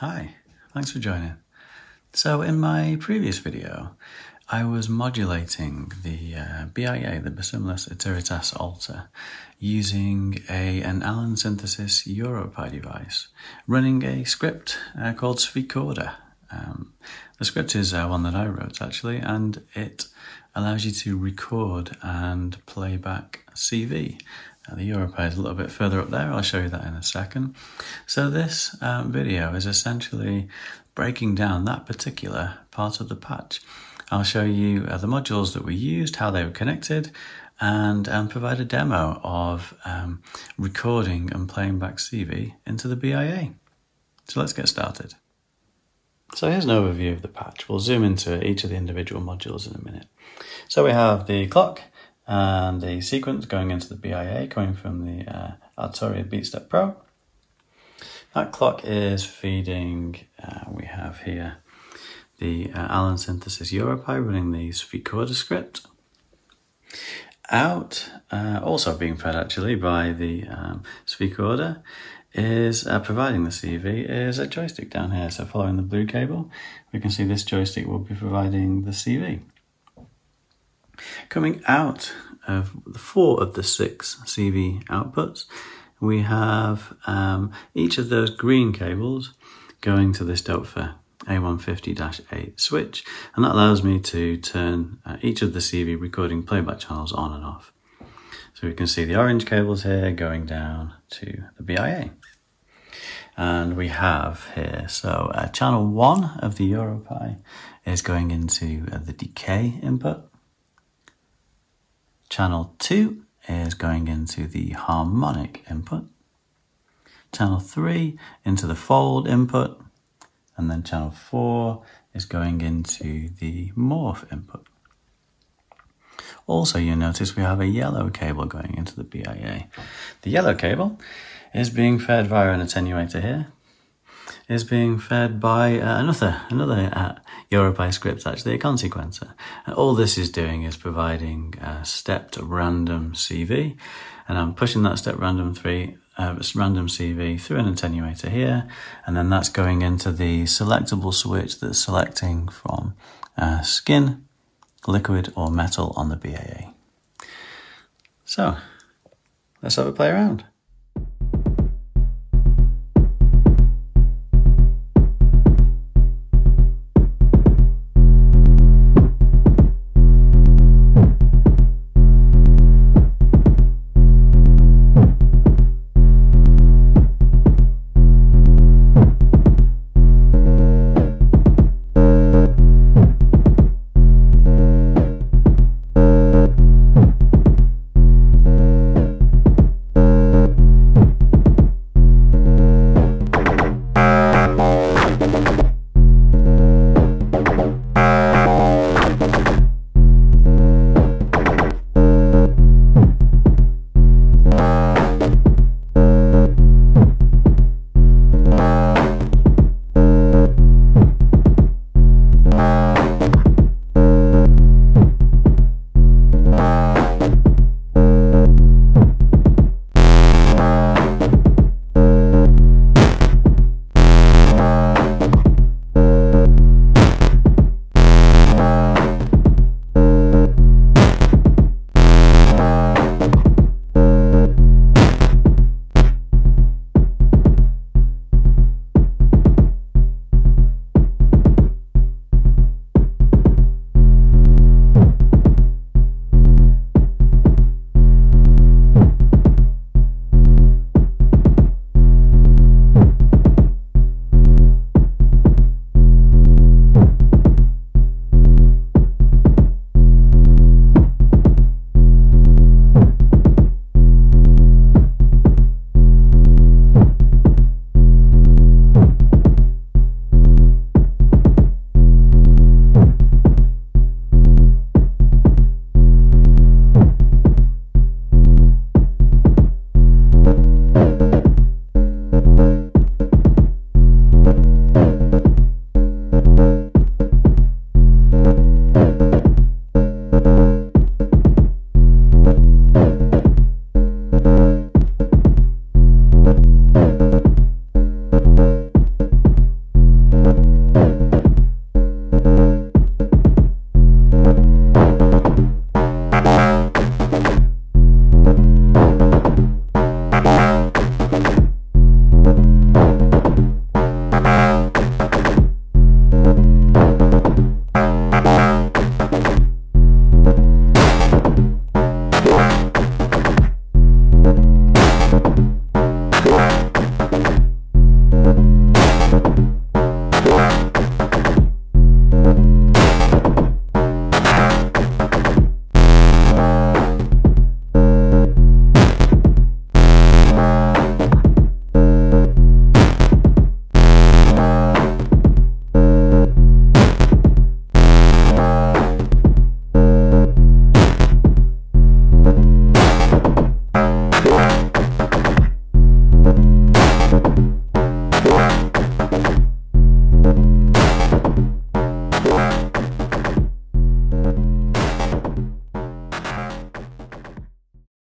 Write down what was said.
Hi, thanks for joining. So in my previous video, I was modulating the uh, BIA, the Basimilus Iteritas alter, using a, an Allen synthesis EuroPi device, running a script uh, called CVecorder. Um, the script is uh, one that I wrote actually, and it allows you to record and play back CV. The EuroPi is a little bit further up there. I'll show you that in a second. So this um, video is essentially breaking down that particular part of the patch. I'll show you uh, the modules that we used, how they were connected, and um, provide a demo of um, recording and playing back CV into the BIA. So let's get started. So here's an overview of the patch. We'll zoom into each of the individual modules in a minute. So we have the clock, and the sequence going into the BIA coming from the uh, Arturia BeatStep Pro. That clock is feeding, uh, we have here the uh, Allen Synthesis EuroPi running the CVecorder script. Out, uh, also being fed actually by the um, CVecorder, is uh, providing the CV is a joystick down here. So following the blue cable, we can see this joystick will be providing the CV. Coming out of four of the six CV outputs, we have um, each of those green cables going to this Doepfer A150-8 switch, and that allows me to turn uh, each of the CV recording playback channels on and off. So we can see the orange cables here going down to the BIA. And we have here, so uh, channel one of the EuroPi is going into uh, the decay input. Channel 2 is going into the harmonic input. Channel 3 into the fold input. And then channel 4 is going into the morph input. Also, you notice we have a yellow cable going into the BIA. The yellow cable is being fed via an attenuator here is being fed by uh, another another uh, EuroPi script, actually a consequencer. And all this is doing is providing a stepped random CV, and I'm pushing that step random three uh, random CV through an attenuator here, and then that's going into the selectable switch that's selecting from uh, skin, liquid, or metal on the BIA. So let's have a play around.